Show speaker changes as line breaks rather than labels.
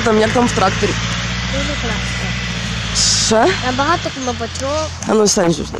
там, як там в тракторі?
Дуже класно.
Ще?
Набагато кнопочок.
А ну стань, Жужна.